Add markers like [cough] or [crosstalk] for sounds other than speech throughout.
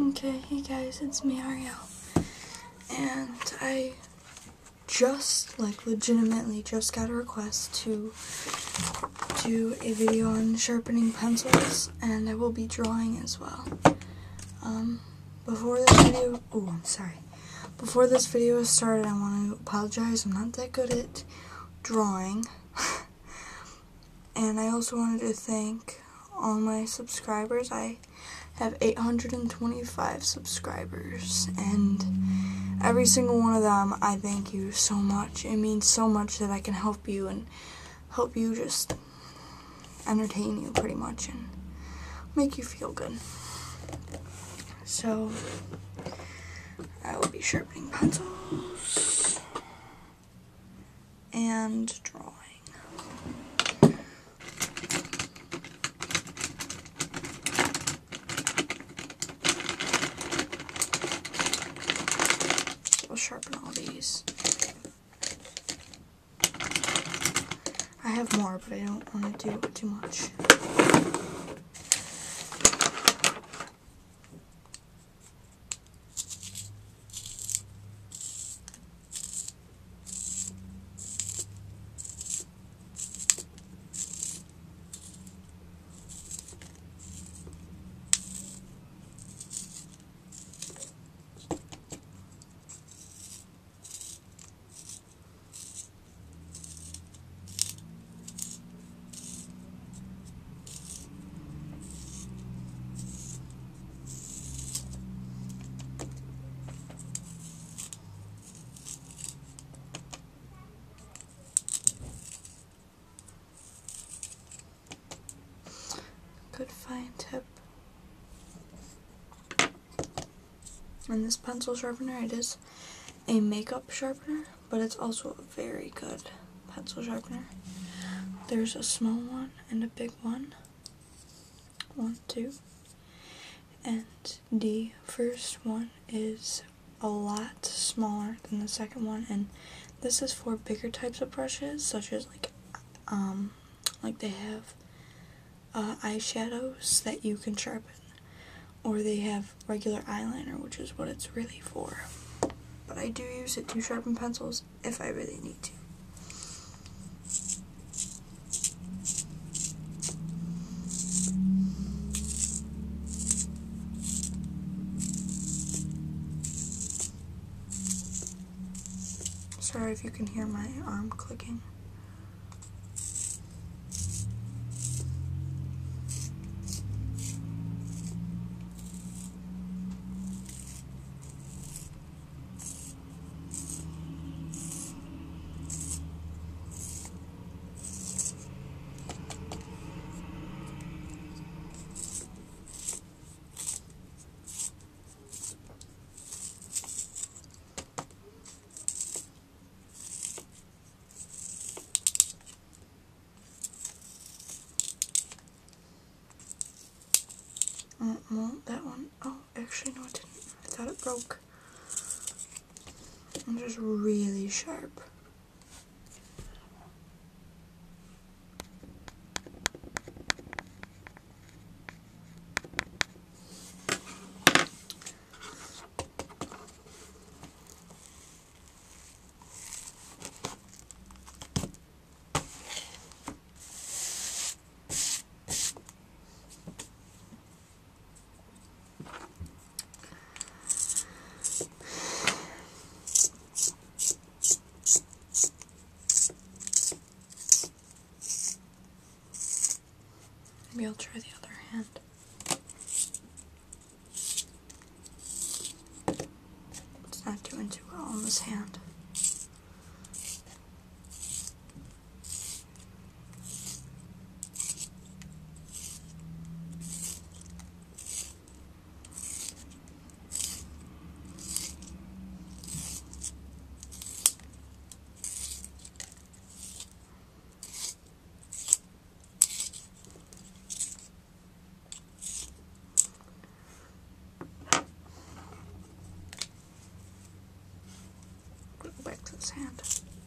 Okay, hey guys, it's me, Arielle. And I just, like, legitimately just got a request to do a video on sharpening pencils, and I will be drawing as well. Um, before this video, oh, I'm sorry. Before this video is started, I want to apologize. I'm not that good at drawing. [laughs] and I also wanted to thank all my subscribers. I have 825 subscribers, and every single one of them, I thank you so much. It means so much that I can help you and help you just entertain you pretty much and make you feel good. So, I will be sharpening pencils and drawing. I'll sharpen all these. I have more, but I don't want to do too much. Good fine tip. And this pencil sharpener, it is a makeup sharpener, but it's also a very good pencil sharpener. There's a small one and a big one. One, two. And the first one is a lot smaller than the second one, and this is for bigger types of brushes, such as like, um, like they have uh, eyeshadows that you can sharpen, or they have regular eyeliner, which is what it's really for. But I do use it to sharpen pencils if I really need to. Sorry if you can hear my arm clicking. Mm, well, that one, oh, actually, no, it didn't. I thought it broke. I'm just really sharp. Maybe I'll try the other hand. It's not doing too well on this hand. Go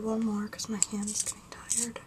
do one more because my hand's getting tired.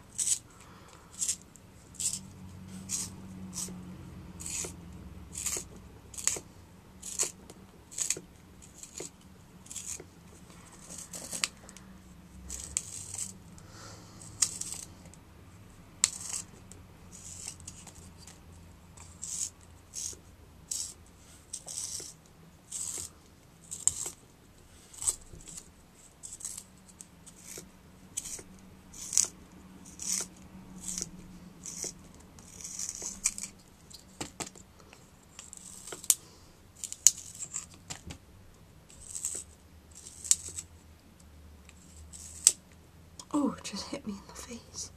Oh, it just hit me in the face.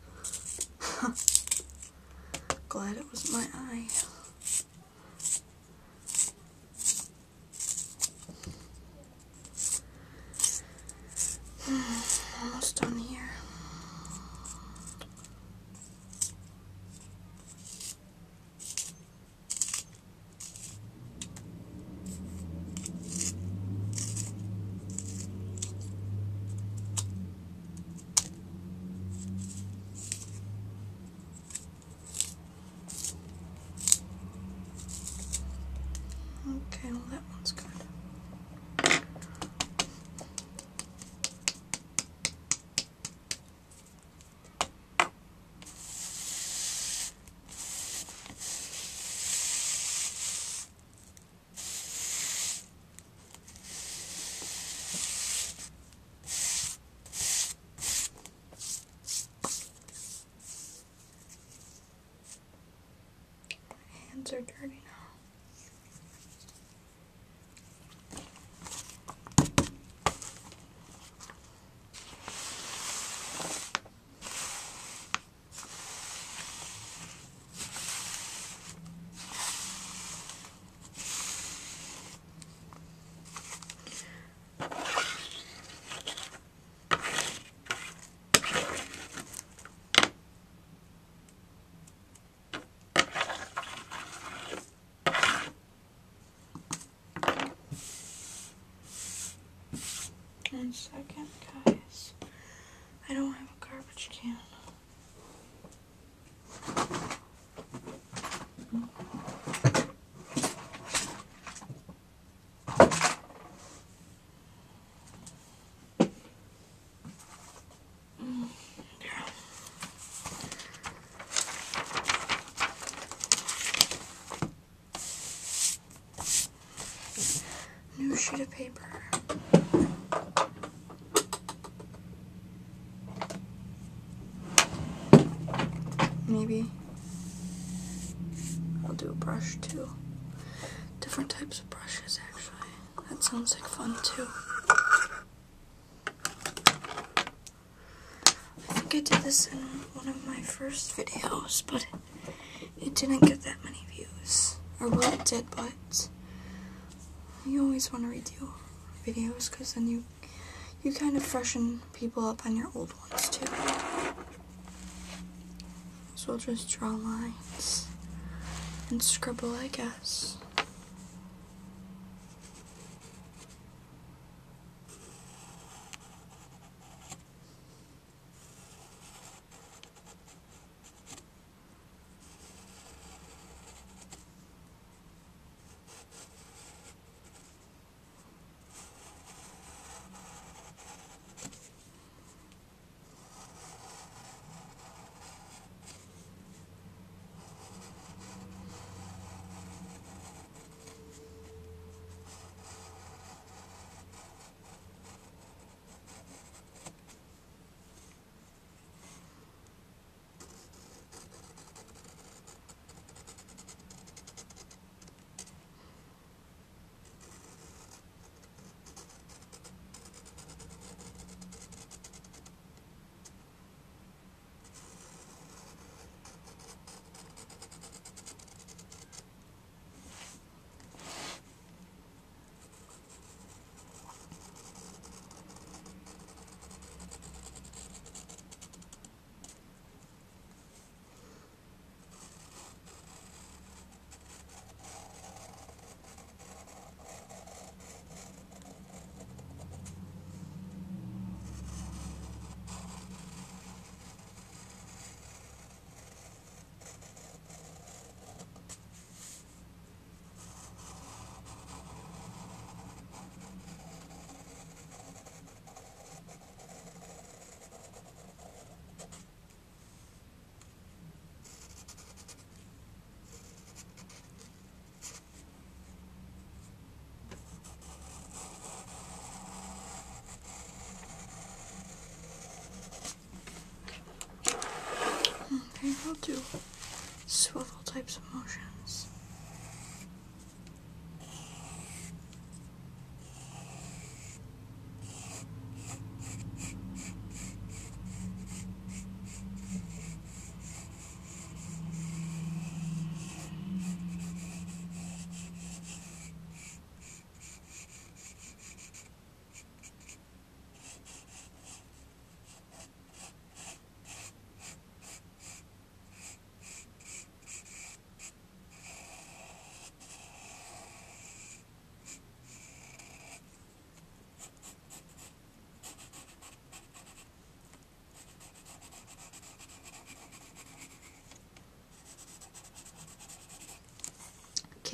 Glad it was my eye. Almost done here. Okay, well that one's good. My hands are dirty now. One second, guys. I don't have a garbage can. Mm. New sheet of paper. Maybe I'll do a brush too. Different types of brushes, actually. That sounds like fun too. I think I did this in one of my first videos, but it didn't get that many views. Or well, it did, but you always want to redo videos because then you you kind of freshen people up on your old ones too. So I'll just draw lines and scribble, I guess.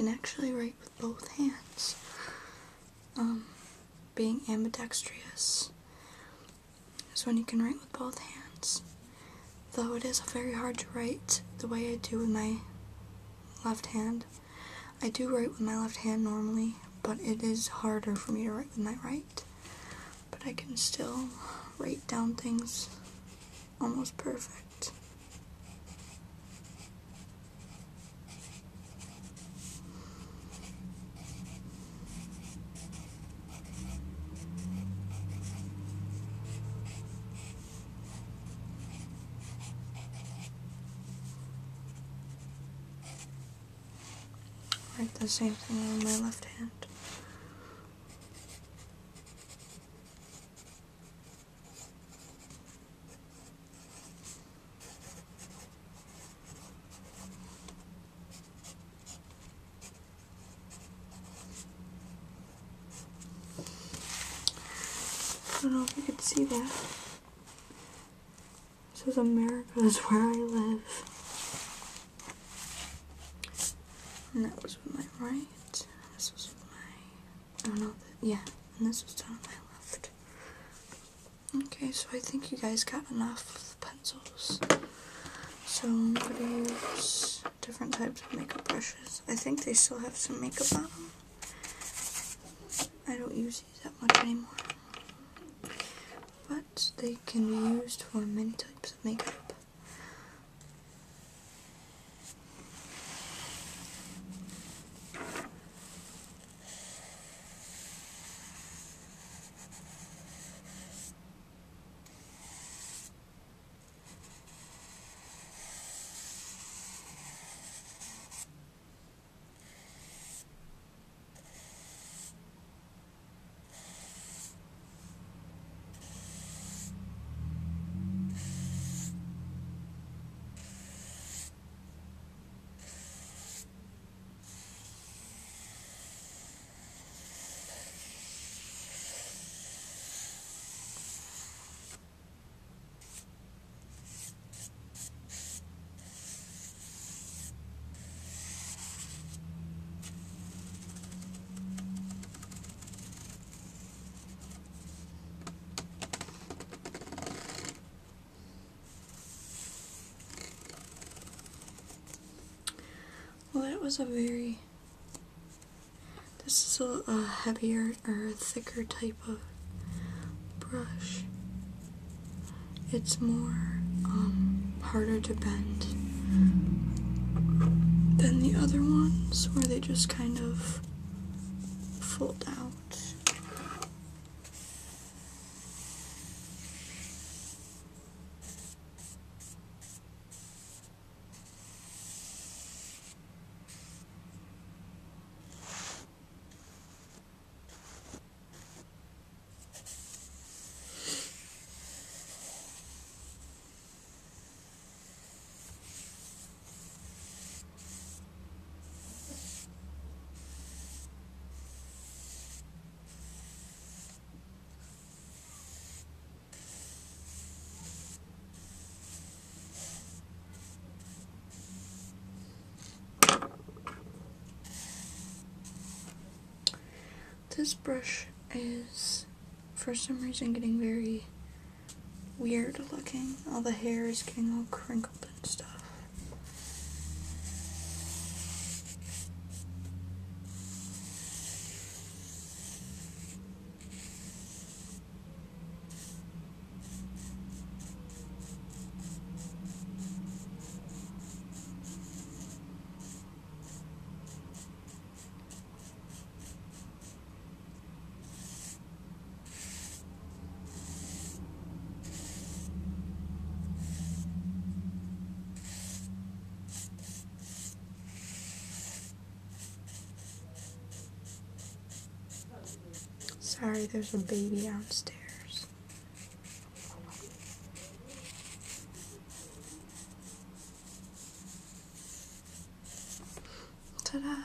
Can actually write with both hands. Um, being ambidextrous is when you can write with both hands. Though it is very hard to write the way I do with my left hand. I do write with my left hand normally, but it is harder for me to write with my right. But I can still write down things almost perfect. Write the same thing on my left hand. I don't know if you could see that. This is America is where I live. And that was with my right. This was with my. Oh no, yeah. And this was done with my left. Okay, so I think you guys got enough pencils. So I'm gonna use different types of makeup brushes. I think they still have some makeup on them. I don't use these that much anymore. But they can be used for many types of makeup. Well, was a very. This is a, a heavier or a thicker type of brush. It's more um, harder to bend than the other ones, where they just kind of fold out. This brush is, for some reason, getting very weird looking. All the hair is getting all crinkled and stuff. Sorry, there's a baby downstairs. Ta-da!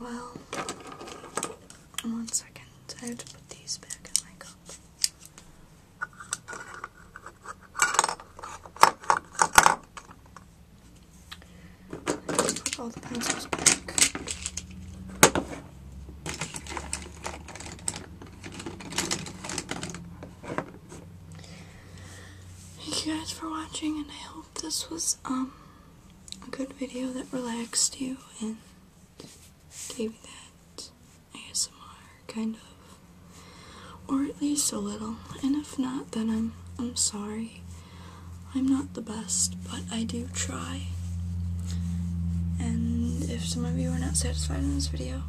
[laughs] well, one second. I have to put these back in my cup. Put all the pencils back. Thank you guys for watching, and I hope this was um a good video that relaxed you and gave you that ASMR kind of, or at least a little. And if not, then I'm I'm sorry. I'm not the best, but I do try. And if some of you are not satisfied in this video,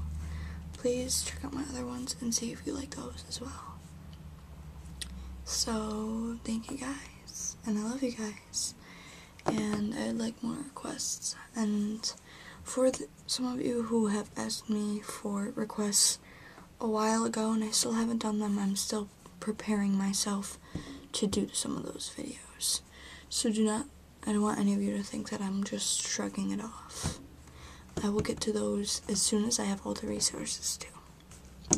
please check out my other ones and see if you like those as well. So, thank you guys, and I love you guys, and I'd like more requests. And for the, some of you who have asked me for requests a while ago and I still haven't done them, I'm still preparing myself to do some of those videos. So do not, I don't want any of you to think that I'm just shrugging it off. I will get to those as soon as I have all the resources to.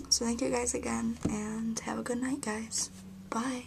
So thank you guys again, and have a good night, guys. Bye.